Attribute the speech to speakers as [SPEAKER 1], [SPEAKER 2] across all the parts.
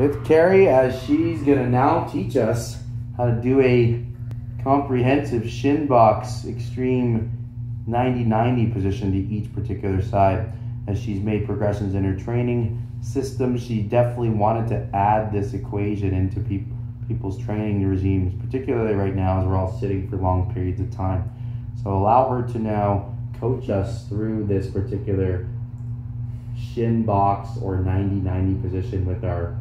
[SPEAKER 1] with Kerry as she's gonna now teach us how to do a comprehensive shin box extreme 90-90 position to each particular side. As she's made progressions in her training system, she definitely wanted to add this equation into people people's training regimes, particularly right now as we're all sitting for long periods of time. So allow her to now coach us through this particular shin box or 90-90 position with our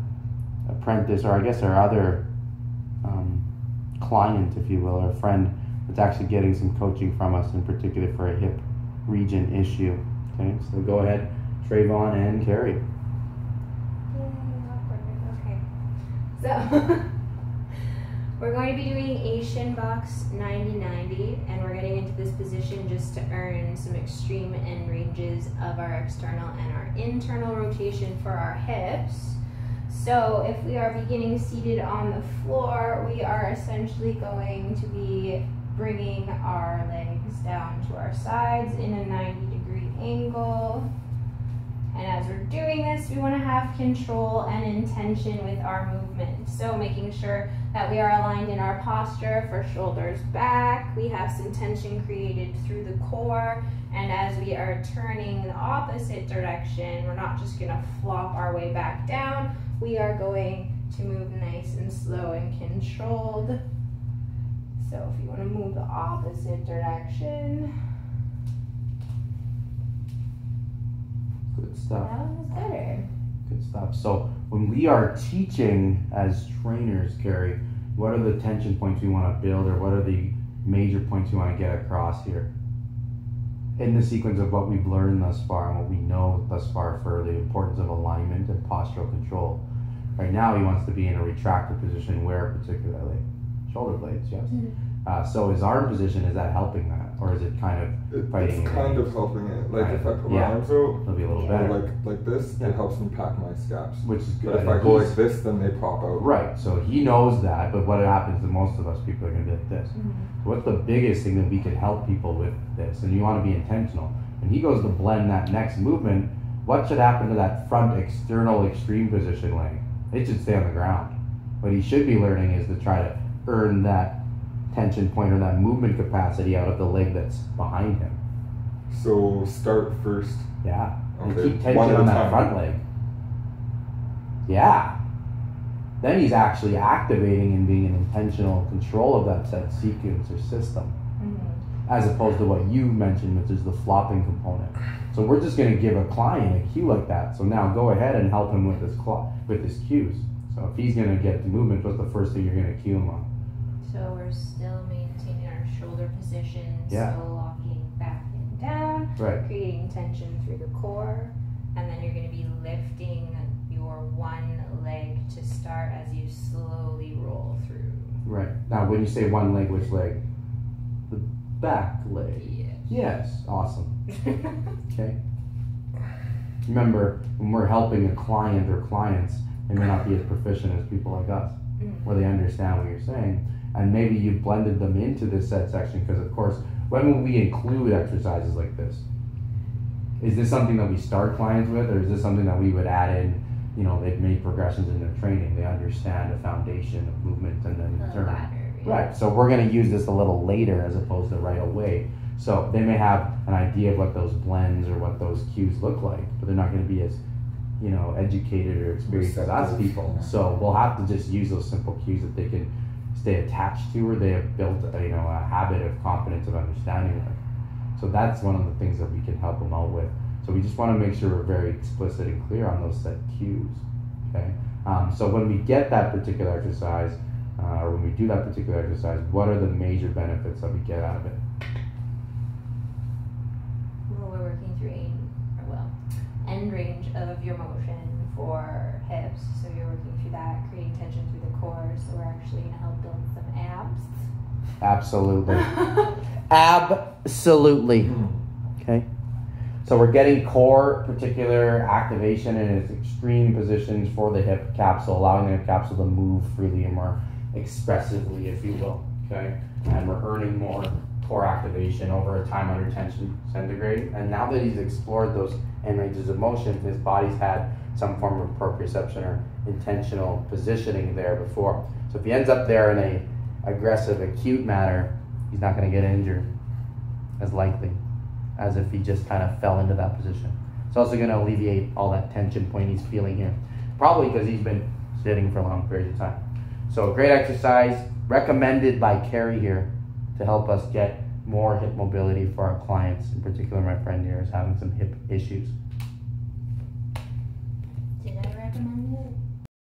[SPEAKER 1] apprentice, or I guess our other um, client, if you will, or friend that's actually getting some coaching from us in particular for a hip region issue. Okay, so go ahead, Trayvon and Kerry.
[SPEAKER 2] Okay. So we're going to be doing a shin box 90-90 and we're getting into this position just to earn some extreme end ranges of our external and our internal rotation for our hips. So if we are beginning seated on the floor, we are essentially going to be bringing our legs down to our sides in a 90 degree angle. And we're doing this, we want to have control and intention with our movement. So making sure that we are aligned in our posture for shoulders back. We have some tension created through the core. And as we are turning the opposite direction, we're not just going to flop our way back down. We are going to move nice and slow and controlled. So if you want to move the opposite direction,
[SPEAKER 1] Good stuff.
[SPEAKER 2] that was better.
[SPEAKER 1] Good stuff. So when we are teaching as trainers, Kerry, what are the tension points we want to build, or what are the major points we want to get across here? In the sequence of what we've learned thus far and what we know thus far for the importance of alignment and postural control. Right now, he wants to be in a retracted position where, particularly, shoulder blades, yes.
[SPEAKER 2] Mhm.
[SPEAKER 1] Uh, so his arm position, is that helping that? Or is it kind of
[SPEAKER 3] It,
[SPEAKER 1] Fighting
[SPEAKER 3] it's
[SPEAKER 1] it.
[SPEAKER 3] kind of helping it. Like if I
[SPEAKER 1] of,
[SPEAKER 3] put
[SPEAKER 1] yeah.
[SPEAKER 3] my arms out,
[SPEAKER 1] it'll be a little
[SPEAKER 2] Yeah.
[SPEAKER 1] better?
[SPEAKER 3] like like this,
[SPEAKER 1] Yeah.
[SPEAKER 3] it helps me pack my scaps.
[SPEAKER 1] which is good.
[SPEAKER 3] But if I
[SPEAKER 1] And
[SPEAKER 3] go like this, then they pop out.
[SPEAKER 1] Right, so he knows that, but what happens to most of us people are gonna be like this. Mm-hmm. What's the biggest thing that we could help people with this? And you wanna be intentional. When he goes to blend that next movement, what should happen to that front external extreme position leg? It should stay on the ground. What he should be learning is to try to earn that tension point or that movement capacity out of the leg that's behind him.
[SPEAKER 3] So start first.
[SPEAKER 1] Yeah. And keep tension
[SPEAKER 3] at a
[SPEAKER 1] on that
[SPEAKER 3] time.
[SPEAKER 1] front leg. Yeah. Then he's actually activating and being in intentional control of that set sequence or system,
[SPEAKER 2] Mhm.
[SPEAKER 1] as opposed to what you mentioned, which is the flopping component. So we're just going to give a client a cue like that. So now go ahead and help him with his cl- with his cues. So if he's going to get the movement, what's the first thing you're going to cue him on?
[SPEAKER 2] So we're still maintaining our shoulder position,
[SPEAKER 1] Yeah.
[SPEAKER 2] still locking back and down,
[SPEAKER 1] Right.
[SPEAKER 2] creating tension through the core, and then you're going to be lifting your one leg to start as you slowly roll through.
[SPEAKER 1] Right. Now, when you say one leg, which leg? The back leg.
[SPEAKER 2] Yes.
[SPEAKER 1] Yes. Awesome. Okay. Remember, when we're helping a client or clients, they may not be as proficient as people like us,
[SPEAKER 2] Mm.
[SPEAKER 1] where they understand what you're saying, and maybe you've blended them into this set section. Because of course, when will we include exercises like this? Is this something that we start clients with, or is this something that we would add in? You know, they've made progressions in their training. They understand the foundation of movement and then
[SPEAKER 2] The
[SPEAKER 1] turn.
[SPEAKER 2] ladder. yeah.
[SPEAKER 1] Right. So we're going to use this a little later as opposed to right away. So they may have an idea of what those blends or what those cues look like, but they're not going to be as, you know, educated or experienced as us
[SPEAKER 3] Receptive.
[SPEAKER 1] people. So we'll have to just use those simple cues that they can stay attached to, or they have built, a, you know, a habit of confidence of understanding with. So that's one of the things that we can help them out with. So we just want to make sure we're very explicit and clear on those set cues. Okay. Um, so when we get that particular exercise, uh, or when we do that particular exercise, what are the major benefits that we get out of it?
[SPEAKER 2] Well, we're working through end range of your motion for hips. So you're working through that, creating tension through the core. So we're actually going to help build some abs.
[SPEAKER 1] Absolutely. Absolutely. Okay. So we're getting core particular activation in its extreme positions for the hip capsule, allowing the hip capsule to move freely and more expressively, if you will. Okay. And we're earning more core activation over a time under tension centigrade. And now that he's explored those end ranges of motion, his body's had some form of proprioception or intentional positioning there before. So if he ends up there in a aggressive, acute manner, he's not going to get injured as likely as if he just kind of fell into that position. It's also going to alleviate all that tension point he's feeling here, probably because he's been sitting for long periods of time. So a great exercise recommended by Kerry here to help us get more hip mobility for our clients. In particular, my friend here is having some hip issues.